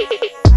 Yeah.